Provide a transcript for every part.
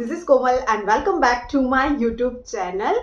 This is Komal and welcome back to my YouTube channel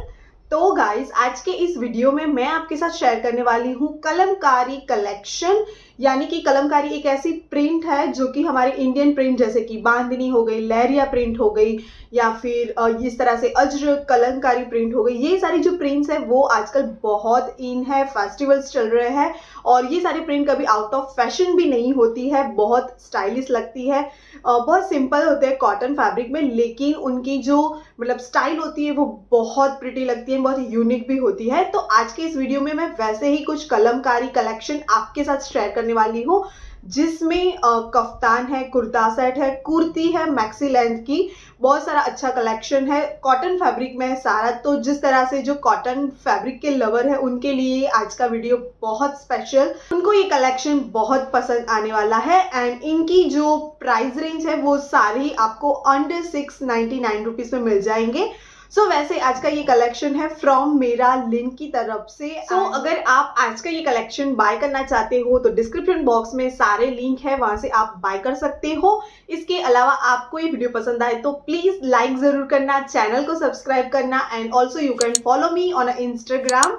तो guys आज के इस वीडियो में मैं आपके साथ शेयर करने वाली हूँ कलमकारी कलेक्शन यानी कि कलमकारी एक ऐसी प्रिंट है जो कि हमारे इंडियन प्रिंट जैसे कि बांधनी हो गई, लहरिया प्रिंट हो गई, या फिर इस तरह से अज्र कलमकारी प्रिंट हो गई। ये सारी जो प्रिंट्स है, वो आजकल बहुत इन है फेस्टिवल्स चल रहे हैं, और ये सारी प्रिंट कभी आउट ऑफ़ फ़ैशन भी नहीं होती है, बहुत स्टाइलिश लगती है। बहुत सिंपल होते हैं कॉटन फैब्रिक में, लेकिन उनकी जो मतलब स्टाइल होती है, वो बहुत प्रिटी लगती है, बहुत यूनिक भी होती है। तो आज के इस वीडियो में मैं वैसे ही कुछ कलमकारी कलेक्शन आपके साथ शेयर करने वाली हूँ, जिसमें कफ्तान है कुर्ता सेट है, कुर्ती है मैक्सी लेंथ की, बहुत सारा अच्छा कलेक्शन है कॉटन फैब्रिक में है सारा तो जिस तरह से जो कॉटन फैब्रिक के लवर है, उनके लिए आज का वीडियो बहुत स्पेशल उनको ये कलेक्शन बहुत पसंद आने वाला है एंड इनकी जो प्राइस रेंज है, वो सारी आपको under six ninety nine rupees में मिल जाएँगे। सो so, वैसे आज का ये कलेक्शन है फ्रॉम मेरा लिंक की तरफ़ से। सो so, अगर आप आज का ये कलेक्शन बाय करना चाहते हो तो डिस्क्रिप्शन बॉक्स में सारे लिंक है वहाँ से आप बाय कर सकते हो। इसके अलावा आपको ये वीडियो पसंद आए तो प्लीज़ लाइक ज़रूर करना चैनल को सब्सक्राइब करना and also you can follow me on Instagram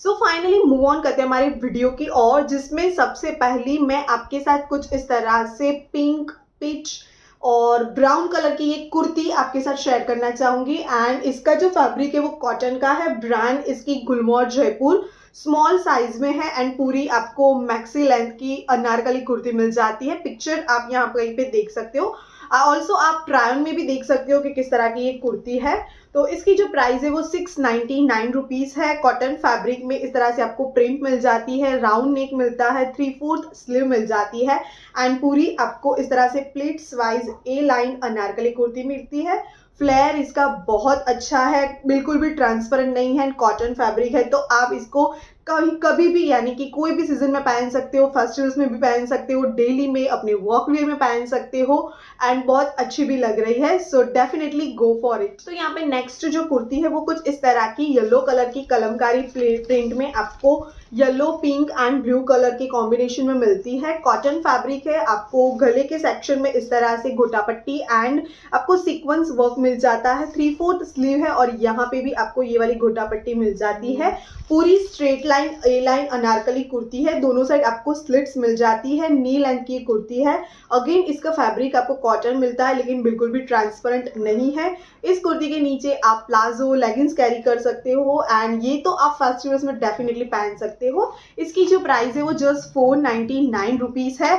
so finally move on करते हैं हमारे वीडियो की और जिसमें सबसे पहली मैं आपके साथ कुछ इस तरह से पिंक पिच और ब्राउन कलर की ये कुर्ती आपके साथ शेयर करना चाहूँगी। एंड इसका जो फैब्रिक है वो कॉटन का है। ब्रांड इसकी गुलमोर जयपुर। स्मॉल साइज़ में है एंड पूरी आपको मैक्सी लेंथ की अनारकली कुर्ती मिल जाती है। पिक्चर आप यहाँ कहीं पे देख सकते हो। ऑल्सो आप ट्रायन में भी देख सकते हो कि किस तरह की ये कुर्ती है। तो इसकी जो प्राइस है वो सिक्स नाइनटी नाइन रुपीज़ है। कॉटन फैब्रिक में इस तरह से आपको प्रिंट मिल जाती है राउंड नेक मिलता है थ्री फोर्थ स्लीव मिल जाती है। एंड पूरी आपको इस तरह से pleats wise A line Anarkali kurti मिलती है। फ्लेयर इसका बहुत अच्छा है, बिल्कुल भी ट्रांसपेरेंट नहीं है। कॉटन फैब्रिक है तो आप इसको कहीं कभी भी, यानी कि कोई भी सीज़न में पहन सकते हो फेस्टिवल्स में भी पहन सकते हो डेली में, अपने वर्क वेयर में पहन सकते हो एंड बहुत अच्छी भी लग रही है so definitely go for it तो यहाँ पे नेक्स्ट जो कुर्ती है, वो कुछ इस तरह की येलो कलर की कलमकारी प्रिंट में आपको yellow pink and blue colour की कॉम्बिनेशन में मिलती है. कॉटन फैब्रिक है, आपको गले के सेक्शन में इस तरह से गोटा पट्टी एंड आपको सीक्वेंस वर्क मिल जाता है. थ्री फोर्थ स्लीव है और यहाँ पे भी आपको ये वाली गोटा पट्टी मिल जाती है. पूरी straight line line A line Anarkali kurti है। दोनों साइड आपको स्लिट्स मिल जाती है। नी लेंथ की कुर्ती है। अगेन इसका फैब्रिक आपको कॉटन मिलता है, लेकिन बिल्कुल भी ट्रांसपेरेंट नहीं है। इस कुर्ती के नीचे आप प्लाजो लेगिंग्स कैरी कर सकते हो एंड ये तो आप फेस्टिवल्स में डेफिनेटली पहन सकते हो। इसकी जो प्राइस है वो just four ninety nine rupees है।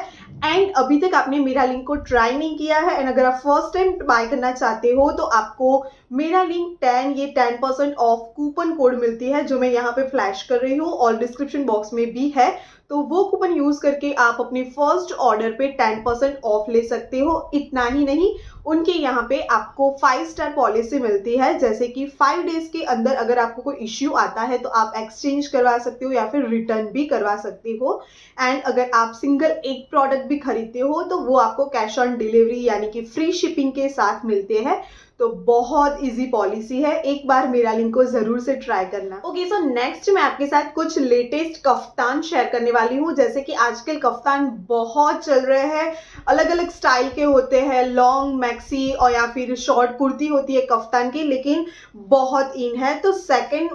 एंड अभी तक आपने मेरा लिंक को ट्राई नहीं किया है एंड अगर आप फ़र्स्ट टाइम बाय करना चाहते हो तो आपको मेरा लिंक टेन ये ten percent off coupon code मिलती है, जो मैं यहाँ पे फ्लैश कर रही हूँ। और डिस्क्रिप्शन बॉक्स में भी है तो वो कूपन यूज़ करके आप अपने फ़र्स्ट ऑर्डर पे टेन परसेंट ऑफ़ ले सकते हो। इतना ही नहीं, उनके यहाँ पे आपको फाइव स्टार पॉलिसी मिलती है, जैसे कि फाइव डेज़ के अंदर अगर आपको कोई इश्यू आता है तो आप एक्सचेंज करवा सकते हो या फिर रिटर्न भी करवा सकते हो। एंड अगर आप सिंगल एक प्रोडक्ट भी खरीदते हो तो वो आपको कैश ऑन डिलीवरी यानी कि फ्री शिपिंग के साथ मिलते हैं। तो बहुत इजी पॉलिसी है। एक बार मेरा लिंक को ज़रूर से ट्राई करना। ओके सो नेक्स्ट मैं आपके साथ कुछ लेटेस्ट कफ्तान शेयर करने वाली हूँ। जैसे कि आजकल कफ्तान बहुत चल रहे हैं। अलग अलग स्टाइल के होते हैं। लॉन्ग मैक्सी और या फिर शॉर्ट कुर्ती होती है कफ्तान की, लेकिन बहुत इन है। तो सेकेंड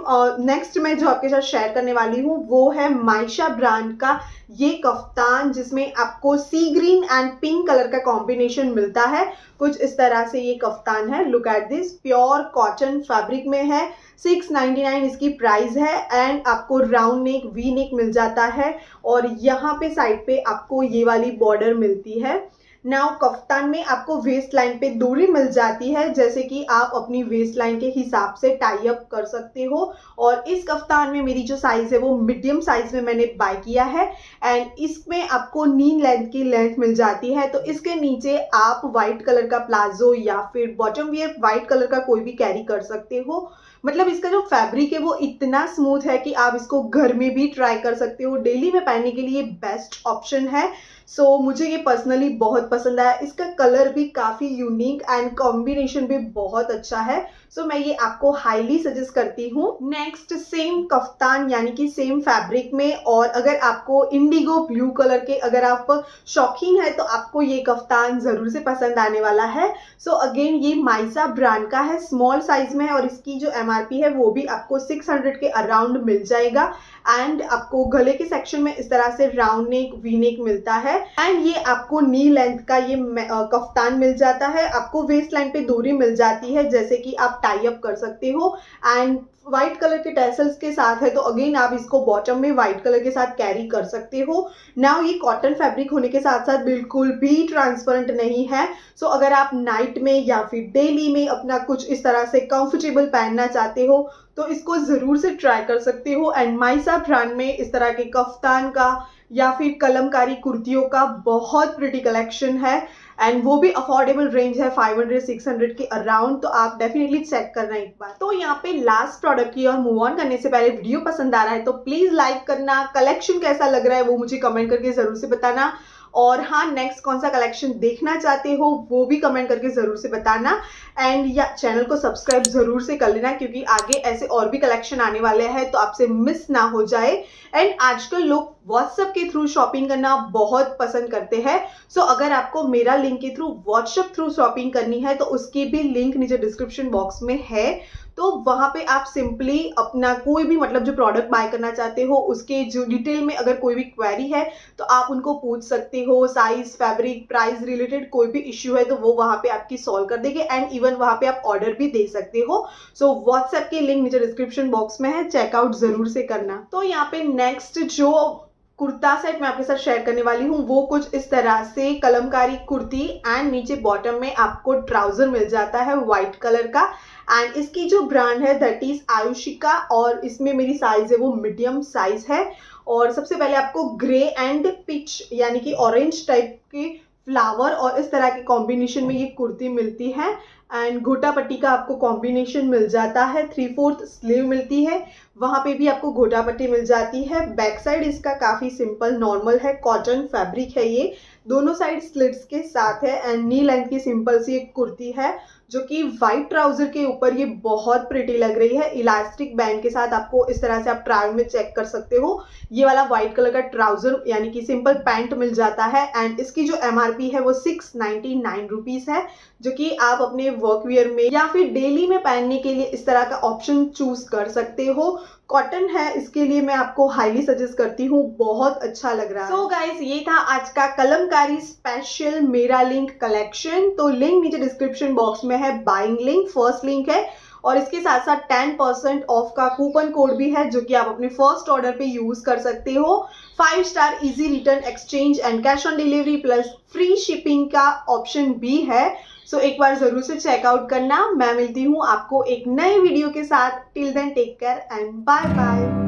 नेक्स्ट मैं जो आपके साथ शेयर करने वाली हूँ, वो है माइशा ब्रांड का ये कफ्तान, जिसमें आपको sea green and pink colour का कॉम्बिनेशन मिलता है। कुछ इस तरह से ये कफ्तान है। Look at this pure cotton fabric में है। सिक्स नाइनटी नाइन इसकी प्राइस है एंड आपको राउंड नेक वी नेक मिल जाता है। और यहाँ पे साइड पे आपको ये वाली बॉर्डर मिलती है। नाउ कफ्तान में आपको वेस्ट लाइन पे दूरी मिल जाती है, जैसे कि आप अपनी वेस्ट लाइन के हिसाब से टाई अप कर सकते हो। और इस कफ्तान में मेरी जो साइज़ है, वो मीडियम साइज़ में मैंने बाय किया है। एंड इसमें आपको नी लेंथ की लेंथ मिल जाती है। तो इसके नीचे आप व्हाइट कलर का प्लाजो या फिर बॉटम वियर व्हाइट कलर का कोई भी कैरी कर सकते हो। मतलब इसका जो फैब्रिक है वो इतना स्मूथ है कि आप इसको घर में भी ट्राई कर सकते हो। डेली में पहनने के लिए बेस्ट ऑप्शन है। सो so, मुझे ये पर्सनली बहुत पसंद आया। इसका कलर भी काफ़ी यूनिक एंड कॉम्बिनेशन भी बहुत अच्छा है। सो so, मैं ये आपको हाईली सजेस्ट करती हूँ नेक्स्ट सेम कफ्तान यानी कि सेम फैब्रिक में और अगर आपको इंडिगो ब्लू कलर के अगर आप शौकीन है तो आपको ये कफ्तान ज़रूर से पसंद आने वाला है। सो so, अगेन ये माइसा ब्रांड का है स्मॉल साइज़ में है और इसकी जो एमआरपी है वो भी आपको सिक्स के अराउंड मिल जाएगा। एंड आपको गले के सेक्शन में इस तरह से राउंड नेक वी नेक मिलता है। एंड ये आपको नी लेंथ का ये कफ्तान मिल जाता है। आपको वेस्ट लाइन पे दूरी मिल जाती है जैसे कि आप टाई अप कर सकते हो। एंड व्हाइट कलर के टेसल्स के साथ है तो अगेन आप इसको बॉटम में व्हाइट कलर के साथ कैरी कर सकते हो। नाउ ये कॉटन फैब्रिक होने के साथ साथ बिल्कुल भी ट्रांसपेरेंट नहीं है। सो so, अगर आप नाइट में या फिर डेली में अपना कुछ इस तरह से कंफर्टेबल पहनना चाहते हो तो इसको ज़रूर से ट्राई कर सकते हो। एंड माइसा ब्रांड में इस तरह के कफ्तान का या फिर कलमकारी कुर्तियों का बहुत प्रिटी कलेक्शन है। एंड वो भी अफोर्डेबल रेंज है 500 600 के अराउंड तो आप डेफिनेटली चेक करना एक बार। तो यहाँ पे लास्ट प्रोडक्ट की और मूव ऑन करने से पहले वीडियो पसंद आ रहा है तो प्लीज़ लाइक करना। कलेक्शन कैसा लग रहा है वो मुझे कमेंट करके ज़रूर से बताना। और हाँ नेक्स्ट कौन सा कलेक्शन देखना चाहते हो वो भी कमेंट करके ज़रूर से बताना। एंड या चैनल को सब्सक्राइब ज़रूर से कर लेना क्योंकि आगे ऐसे और भी कलेक्शन आने वाले हैं तो आपसे मिस ना हो जाए। एंड आजकल लोग व्हाट्सएप के थ्रू शॉपिंग करना बहुत पसंद करते हैं। सो so, अगर आपको मेरा लिंक के थ्रू व्हाट्सएप थ्रू शॉपिंग करनी है तो उसकी भी लिंक नीचे डिस्क्रिप्शन बॉक्स में है। तो वहाँ पे आप सिंपली अपना कोई भी मतलब जो प्रोडक्ट बाय करना चाहते हो उसके जो डिटेल में अगर कोई भी क्वेरी है तो आप उनको पूछ सकते हो साइज़ फैब्रिक प्राइस रिलेटेड कोई भी इश्यू है तो वो वहाँ पे आपकी सॉल्व कर देंगे एंड इवन वहाँ पे आप ऑर्डर भी दे सकते हो। सो so, व्हाट्सएप के लिंक नीचे डिस्क्रिप्शन बॉक्स में है चेकआउट ज़रूर से करना। तो यहाँ पे नेक्स्ट जो कुर्ता सेट मैं आपके साथ शेयर करने वाली हूँ। वो कुछ इस तरह से कलमकारी कुर्ती एंड नीचे बॉटम में आपको ट्राउज़र मिल जाता है व्हाइट कलर का। एंड इसकी जो ब्रांड है दैट इज़ आयुषिका और इसमें मेरी साइज़ है वो मीडियम साइज़ है। और सबसे पहले आपको ग्रे एंड पिच यानी कि ऑरेंज टाइप की फ्लावर और इस तरह के कॉम्बिनेशन में ये कुर्ती मिलती है। एंड घोटा पट्टी का आपको कॉम्बिनेशन मिल जाता है। थ्री फोर्थ स्लीव मिलती है। वहाँ पे भी आपको घोटा पट्टी मिल जाती है। बैक साइड इसका काफ़ी सिंपल नॉर्मल है। कॉटन फैब्रिक है ये। दोनों साइड स्लिट्स के साथ है। एंड नी लेंथ की सिंपल सी एक कुर्ती है। जो कि व्हाइट ट्राउज़र के ऊपर ये बहुत प्रिटी लग रही है। इलास्टिक बैंड के साथ आपको इस तरह से आप ट्रायल में चेक कर सकते हो। ये वाला व्हाइट कलर का ट्राउज़र यानी कि सिंपल पैंट मिल जाता है एंड इसकी जो एमआरपी है वो सिक्स नाइनटी है, जो कि आप अपने वर्क वियर में या फिर डेली में पहनने के लिए इस तरह का ऑप्शन चूज़ कर सकते हो। कॉटन है, इसके लिए मैं आपको हाईली सजेस्ट करती हूँ। बहुत अच्छा लग रहा है। सो so गाइस ये था आज का कलमकारी स्पेशल मेरा लिंक कलेक्शन तो लिंक नीचे डिस्क्रिप्शन बॉक्स में है बाइंग लिंक फ़र्स्ट लिंक है और इसके साथ साथ टेन परसेंट ऑफ़ का कूपन कोड भी है जो कि आप अपने फ़र्स्ट ऑर्डर पे यूज़ कर सकते हो। Five star easy return exchange and cash on delivery plus free shipping का ऑप्शन भी है। सो so, एक बार ज़रूर से चेकआउट करना। मैं मिलती हूँ आपको एक नए वीडियो के साथ। Till then take care and bye bye